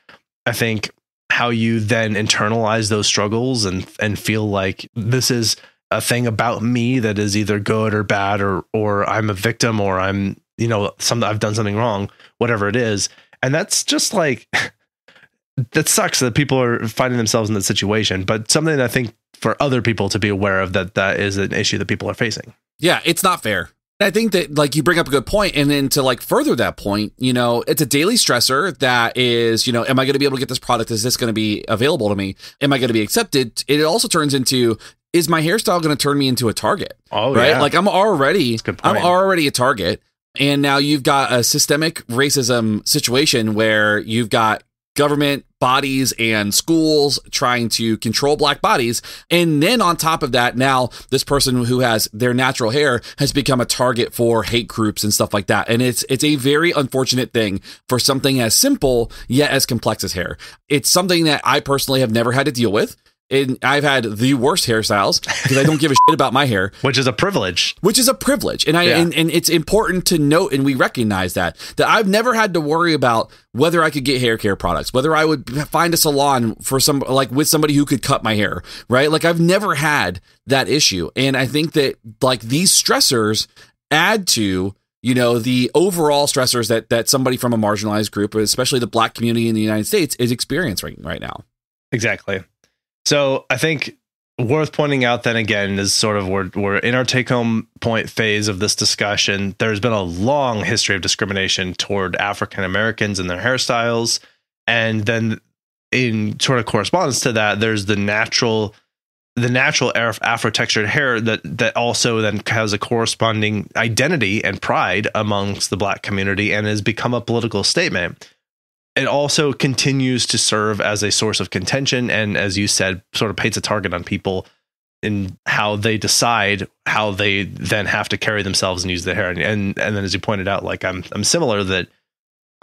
B: I think, how you then internalize those struggles and and feel like this is a thing about me that is either good or bad or or I'm a victim or I'm you know some I've done something wrong whatever it is and that's just like (laughs) that sucks that people are finding themselves in that situation but something I think for other people to be aware of that that is an issue that people are facing
C: Yeah, it's not fair. I think that like you bring up a good point, and then to like further that point, you know, it's a daily stressor that is, you know, am I going to be able to get this product? Is this going to be available to me? Am I going to be accepted? It also turns into is my hairstyle going to turn me into a target?
B: oh
C: right?
B: yeah
C: Like I'm already, I'm already a target, and now you've got a systemic racism situation where you've got government bodies and schools trying to control black bodies, and then on top of that, now this person who has their natural hair has become a target for hate groups and stuff like that, and it's it's a very unfortunate thing for something as simple yet as complex as hair. It's something that I personally have never had to deal with. And I've had the worst hairstyles because I don't give a shit about my hair.
B: Which is a privilege.
C: Which is a privilege. And i
B: Yeah.
C: and, and it's important to note and we recognize that that i've never had to worry about whether i could get hair care products whether i would find a salon for some like with somebody who could cut my hair right? Like i've never had that issue. And i think that like these stressors add to you know the overall stressors that that somebody from a marginalized group especially the black community in the united states is experiencing right now.
B: Exactly. So I think worth pointing out then again is sort of we're we're in our take home point phase of this discussion. There's been a long history of discrimination toward African Americans and their hairstyles, and then in sort of correspondence to that, there's the natural the natural afro textured hair that that also then has a corresponding identity and pride amongst the black community and has become a political statement it also continues to serve as a source of contention and as you said sort of paints a target on people in how they decide how they then have to carry themselves and use their hair. And and, and then as you pointed out like I'm I'm similar that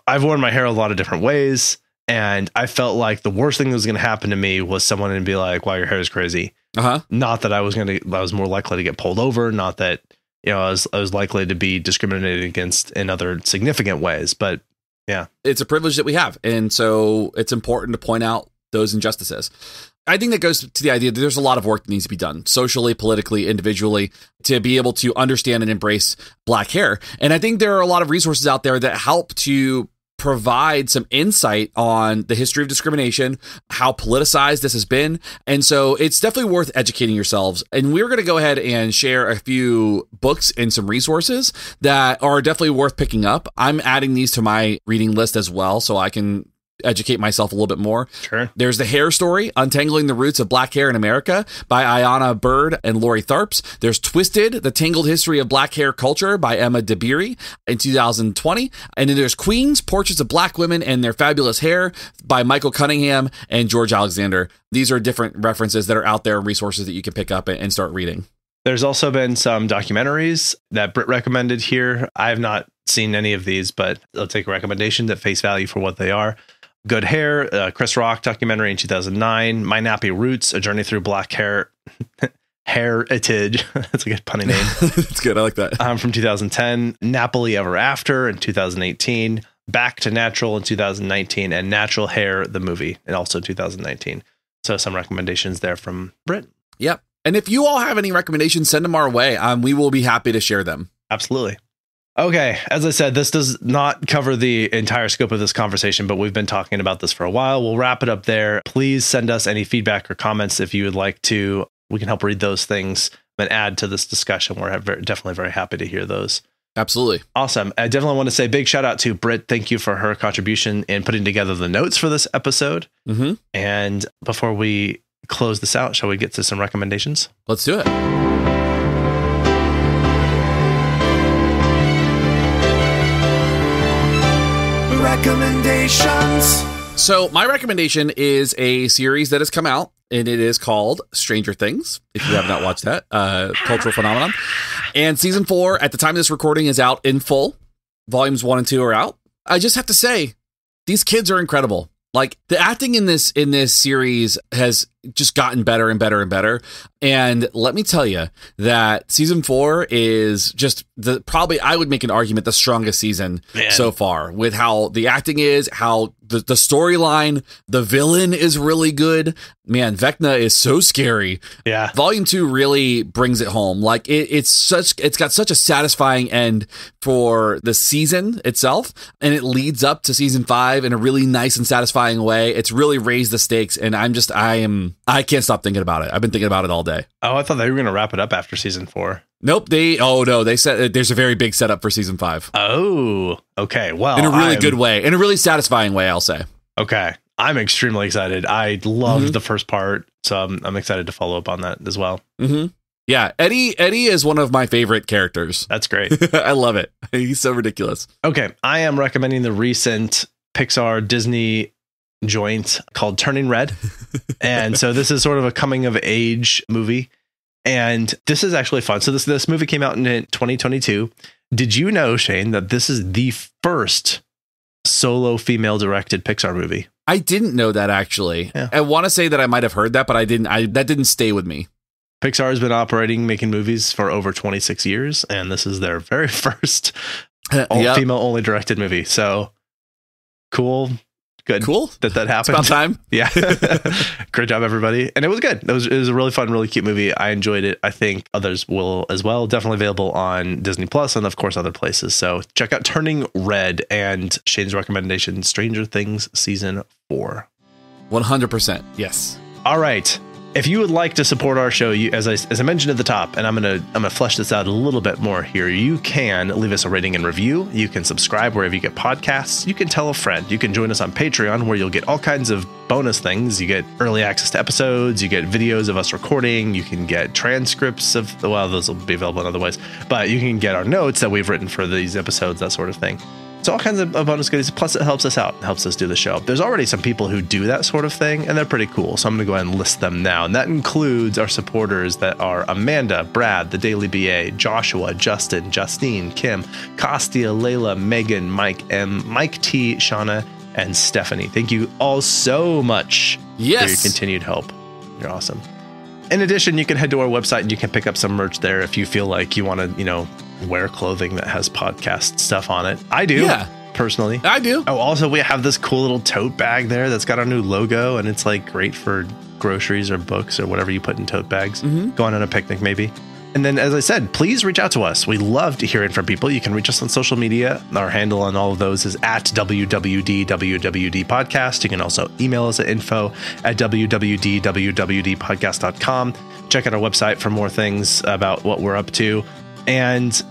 B: I've worn my hair a lot of different ways and I felt like the worst thing that was going to happen to me was someone to be like wow your hair is crazy.
C: Uh-huh.
B: Not that I was going to I was more likely to get pulled over not that you know I was I was likely to be discriminated against in other significant ways but
C: it's a privilege that we have. And so it's important to point out those injustices. I think that goes to the idea that there's a lot of work that needs to be done socially, politically, individually to be able to understand and embrace black hair. And I think there are a lot of resources out there that help to provide some insight on the history of discrimination, how politicized this has been. And so it's definitely worth educating yourselves. And we're going to go ahead and share a few books and some resources that are definitely worth picking up. I'm adding these to my reading list as well so I can educate myself a little bit more.
B: Sure.
C: There's The Hair Story, Untangling the Roots of Black Hair in America by Ayana Byrd and Lori Tharps. There's Twisted, The Tangled History of Black Hair Culture by Emma Dabiri in 2020. And then there's Queens, Portraits of Black Women and Their Fabulous Hair by Michael Cunningham and George Alexander. These are different references that are out there, and resources that you can pick up and start reading.
B: There's also been some documentaries that Britt recommended here. I have not seen any of these, but I'll take a recommendation at face value for what they are. Good Hair, uh, Chris Rock documentary in 2009, My Nappy Roots, A Journey Through Black Hair (laughs) Heritage. (laughs) That's a good punny (laughs) name.
C: That's good. I like that.
B: Um, from 2010, Nappily Ever After in 2018, Back to Natural in 2019, and Natural Hair, the movie, and also 2019. So some recommendations there from Britt.
C: Yep. And if you all have any recommendations, send them our way. Um, we will be happy to share them.
B: Absolutely. Okay, as I said, this does not cover the entire scope of this conversation, but we've been talking about this for a while. We'll wrap it up there. Please send us any feedback or comments if you would like to. We can help read those things and add to this discussion. We're definitely very happy to hear those.
C: Absolutely.
B: Awesome. I definitely want to say big shout out to Britt. Thank you for her contribution in putting together the notes for this episode.
C: Mm-hmm.
B: And before we close this out, shall we get to some recommendations?
C: Let's do it.
D: Recommendations.
C: So, my recommendation is a series that has come out, and it is called Stranger Things. If you have not watched that, uh, cultural phenomenon. And season four, at the time of this recording, is out in full. Volumes one and two are out. I just have to say, these kids are incredible. Like the acting in this in this series has just gotten better and better and better. And let me tell you that season four is just the probably I would make an argument the strongest season
B: Man.
C: so far with how the acting is, how the, the storyline, the villain is really good. Man, Vecna is so scary.
B: Yeah.
C: Volume two really brings it home. Like it, it's such, it's got such a satisfying end for the season itself, and it leads up to season five in a really nice and satisfying way. It's really raised the stakes, and I'm just, I am, I can't stop thinking about it. I've been thinking about it all day.
B: Oh, I thought they were going to wrap it up after season four.
C: Nope. They, oh no, they said there's a very big setup for season five
B: Oh, okay. Well,
C: in a really
B: I'm-
C: good way, in a really satisfying way. I'll say.
B: Okay. I'm extremely excited. I loved
C: Mhm.
B: the first part, so I'm, I'm excited to follow up on that as well.
C: Mm-hmm. Yeah, Eddie. Eddie is one of my favorite characters.
B: That's great. (laughs)
C: I love it. (laughs) He's so ridiculous.
B: okay. I am recommending the recent Pixar Disney joint called Turning Red. and so this is sort of a coming of age movie. And this is actually fun. So this this movie came out in 2022. Did you know, Shane, that this is the first solo female directed Pixar movie?
C: I didn't know that actually.
B: Yeah.
C: I want to say that I might have heard that, but I didn't. I that didn't stay with me.
B: Pixar has been operating making movies for over 26 years, and this is their (laughs) very first uh, all
C: Yep.
B: female only directed movie. So cool, good,
C: Cool.
B: that that
C: It's
B: happened.
C: about time. (laughs)
B: Yeah, (laughs) great job, everybody, and it was good. It was it was a really fun, really cute movie. I enjoyed it. I think others will as well. Definitely available on Disney Plus and of course other places. So check out Turning Red and Shane's recommendation, Stranger Things season four.
C: One hundred percent. Yes.
B: All right. If you would like to support our show, you, as I as I mentioned at the top, and I'm gonna I'm gonna flesh this out a little bit more here. You can leave us a rating and review. You can subscribe wherever you get podcasts. You can tell a friend. You can join us on Patreon, where you'll get all kinds of bonus things. You get early access to episodes. You get videos of us recording. You can get transcripts of well, those will be available in other ways, but you can get our notes that we've written for these episodes, that sort of thing. So all kinds of of bonus goodies. Plus, it helps us out, helps us do the show. There's already some people who do that sort of thing, and they're pretty cool. So I'm going to go ahead and list them now. And that includes our supporters that are Amanda, Brad, the Daily BA, Joshua, Justin, Justine, Kim, Costia, Layla, Megan, Mike M, Mike T, Shauna, and Stephanie. Thank you all so much for your continued help. You're awesome. In addition, you can head to our website and you can pick up some merch there if you feel like you want to, you know, wear clothing that has podcast stuff on it. I do,
C: Yeah.
B: personally.
C: I do.
B: Oh, also, we have this cool little tote bag there that's got our new logo, and it's like great for groceries or books or whatever you put in tote bags.
C: Mhm.
B: Go on a picnic, maybe. And then, as I said, please reach out to us. We love to hear it from people. You can reach us on social media. Our handle on all of those is at podcast. You can also email us at info at WWDWWDpodcast.com. Check out our website for more things about what we're up to. And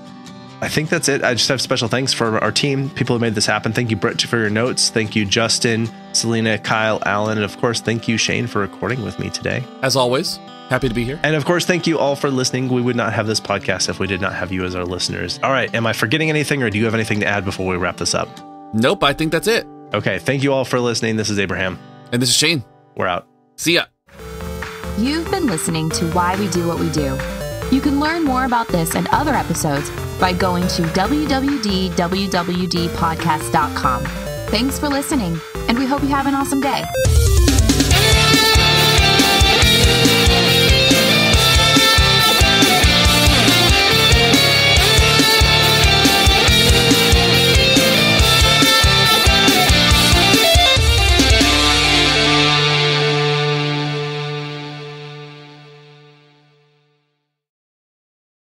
B: I think that's it. I just have special thanks for our team, people who made this happen. Thank you, Britt, for your notes. Thank you, Justin, Selena, Kyle, Alan, and of course, thank you, Shane, for recording with me today.
C: As always, happy to be here.
B: And of course, thank you all for listening. We would not have this podcast if we did not have you as our listeners. All right. Am I forgetting anything, or do you have anything to add before we wrap this up?
C: Nope, I think that's it.
B: Okay. Thank you all for listening. This is Abraham.
C: And this is Shane.
B: We're out.
C: See ya.
D: You've been listening to Why We Do What We Do. You can learn more about this and other episodes by going to www.wwdpodcast.com. Thanks for listening, and we hope you have an awesome day.